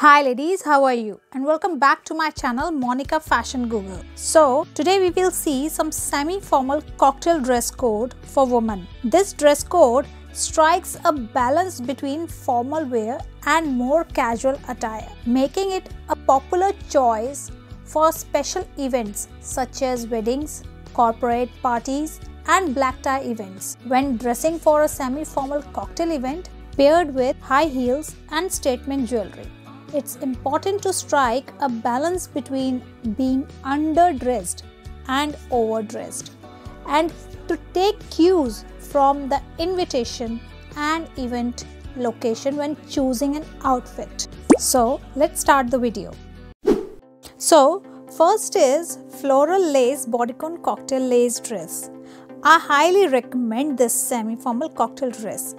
Hi ladies, how are you? And welcome back to my channel Monica Fashion Google. So, today we will see some semi-formal cocktail dress code for women. This dress code strikes a balance between formal wear and more casual attire, making it a popular choice for special events such as weddings, corporate parties, and black tie events. When dressing for a semi formal cocktail event paired with high heels and statement jewelry, it's important to strike a balance between being underdressed and overdressed and to take cues from the invitation and event location when choosing an outfit. So, let's start the video. So, first is floral lace bodycon cocktail lace dress. I highly recommend this semi-formal cocktail dress.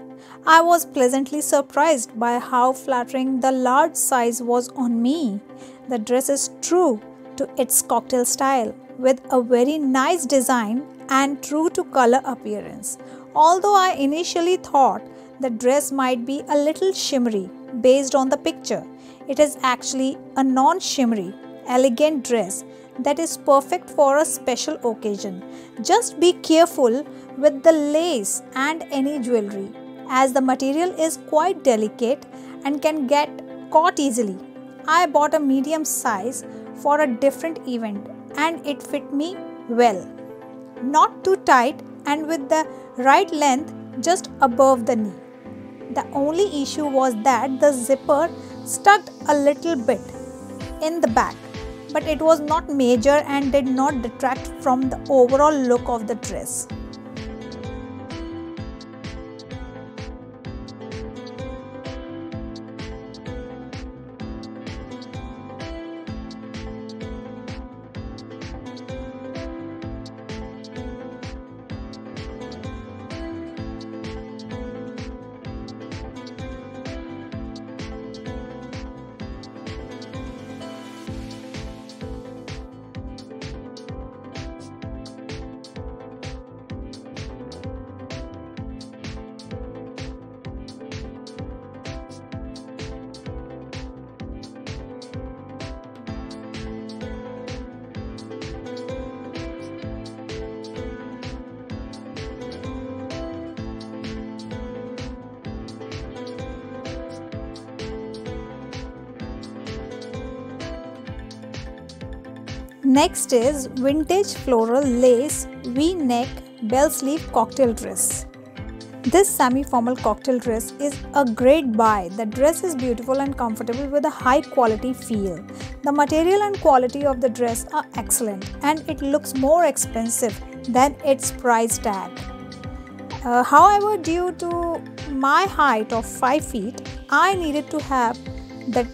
I was pleasantly surprised by how flattering the large size was on me. The dress is true to its cocktail style with a very nice design and true to color appearance. Although I initially thought the dress might be a little shimmery based on the picture, it is actually a non shimmery, elegant dress that is perfect for a special occasion. Just be careful with the lace and any jewelry as the material is quite delicate and can get caught easily. I bought a medium size for a different event and it fit me well. Not too tight and with the right length just above the knee. The only issue was that the zipper stuck a little bit in the back, but it was not major and did not detract from the overall look of the dress. Next is vintage floral lace V-neck bell sleeve cocktail dress. This semi-formal cocktail dress is a great buy. The dress is beautiful and comfortable with a high quality feel. The material and quality of the dress are excellent and it looks more expensive than its price tag. Uh, however, due to my height of 5 feet, I needed to have the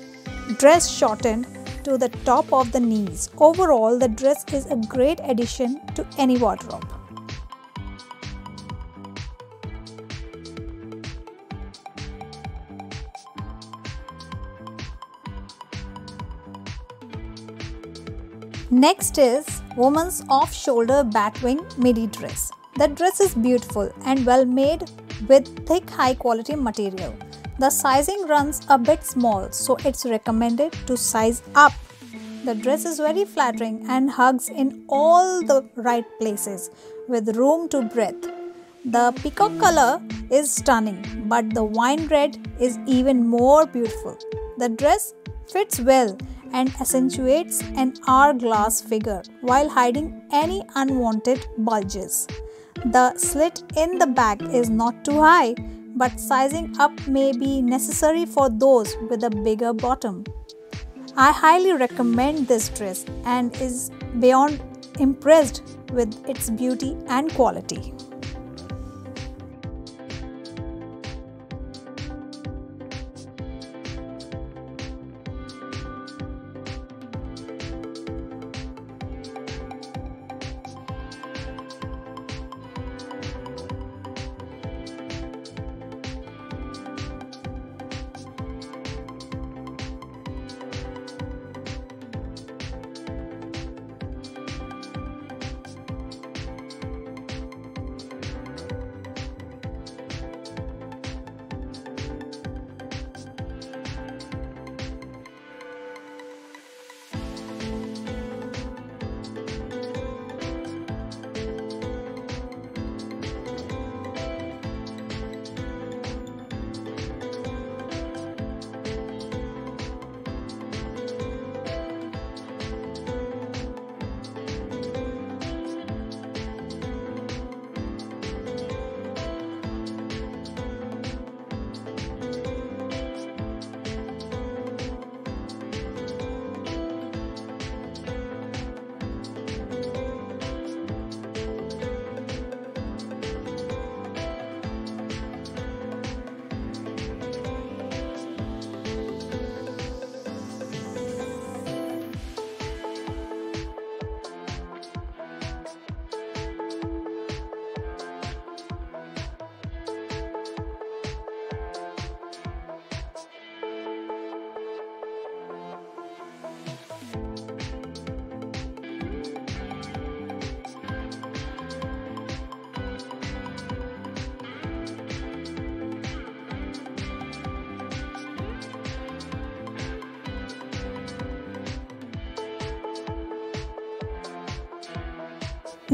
dress shortened to the top of the knees. Overall, the dress is a great addition to any wardrobe. Next is woman's off-shoulder batwing midi dress. The dress is beautiful and well made with thick high quality material. The sizing runs a bit small, so it's recommended to size up. The dress is very flattering and hugs in all the right places with room to breathe. The peacock color is stunning, but the wine red is even more beautiful. The dress fits well and accentuates an hourglass figure while hiding any unwanted bulges. The slit in the back is not too high but sizing up may be necessary for those with a bigger bottom. I highly recommend this dress and is beyond impressed with its beauty and quality.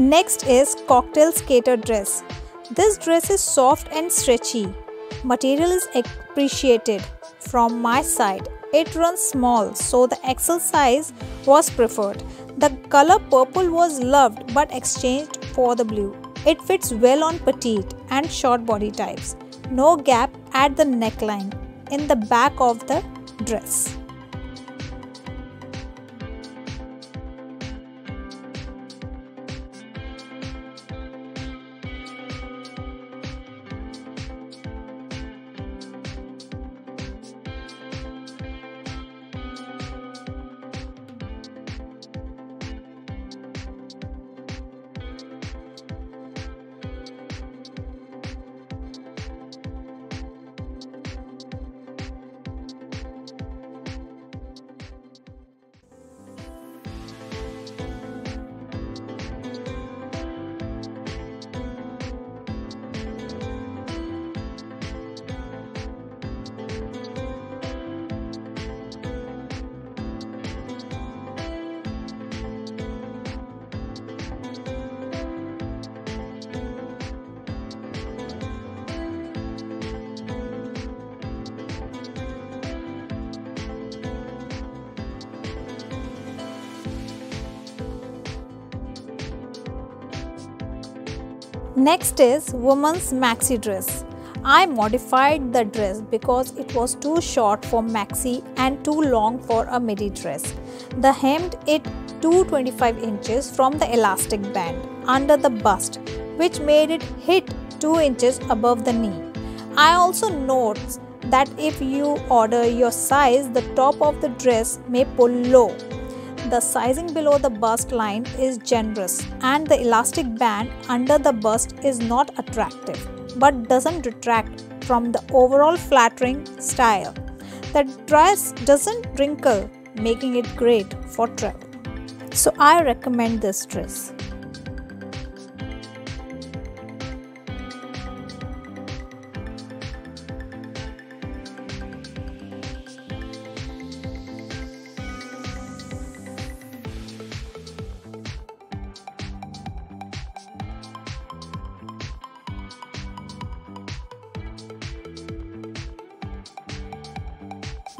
Next is cocktail skater dress. This dress is soft and stretchy. Material is appreciated from my side. It runs small so the XL size was preferred. The color purple was loved but exchanged for the blue. It fits well on petite and short body types. No gap at the neckline in the back of the dress. Next is woman's maxi dress. I modified the dress because it was too short for maxi and too long for a midi dress. The hemmed it 225 inches from the elastic band under the bust which made it hit 2 inches above the knee. I also note that if you order your size the top of the dress may pull low the sizing below the bust line is generous and the elastic band under the bust is not attractive but doesn't detract from the overall flattering style. The dress doesn't wrinkle making it great for travel. So I recommend this dress.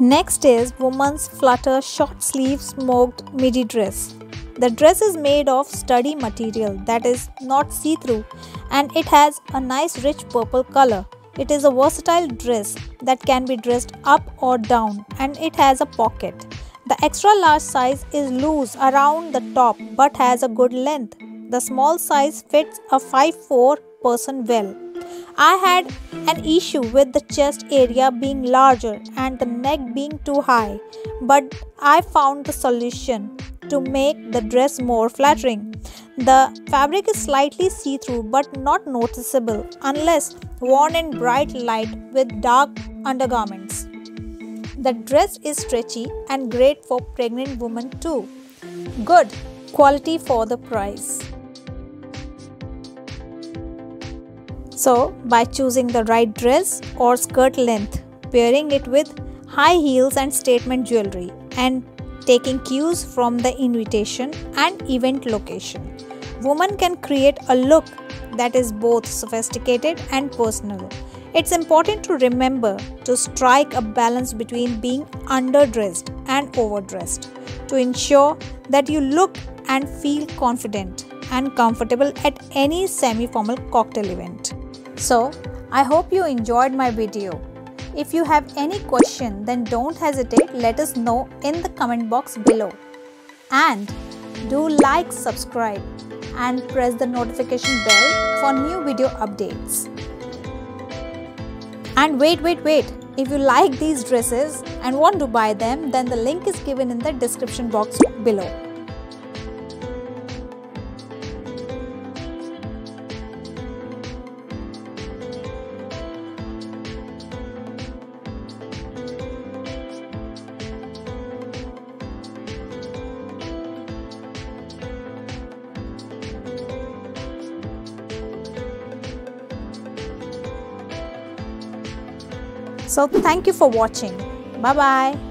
Next is woman's flutter short sleeve smocked midi dress. The dress is made of sturdy material that is not see-through and it has a nice rich purple color. It is a versatile dress that can be dressed up or down and it has a pocket. The extra large size is loose around the top but has a good length. The small size fits a 5'4 person well. I had an issue with the chest area being larger and the neck being too high, but I found the solution to make the dress more flattering. The fabric is slightly see through but not noticeable unless worn in bright light with dark undergarments. The dress is stretchy and great for pregnant women too. Good quality for the price. So, by choosing the right dress or skirt length, pairing it with high heels and statement jewelry, and taking cues from the invitation and event location, woman can create a look that is both sophisticated and personal. It's important to remember to strike a balance between being underdressed and overdressed to ensure that you look and feel confident and comfortable at any semi formal cocktail event. So, I hope you enjoyed my video. If you have any question then don't hesitate let us know in the comment box below. And do like, subscribe and press the notification bell for new video updates. And wait, wait, wait. If you like these dresses and want to buy them then the link is given in the description box below. So thank you for watching. Bye bye.